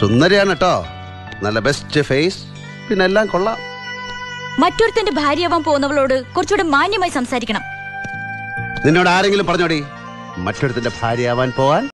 സുന്ദരിയാണ് കേട്ടോ നല്ല ബെസ്റ്റ് ഫേസ് പിന്നെ എല്ലാം കൊള്ളാം. മറ്റൊരുത്തന്റെ ഭാര്യയാവാൻ പോകുന്നവളോട് കുറച്ചുകൂടെ മാന്യമായി സംസാരിക്കണം. നിന്നോട് ആരെങ്കിലും പറഞ്ഞോടി? മറ്റൊരുത്തിന്റെ ഭാര്യയാവാൻ പോവാൻ?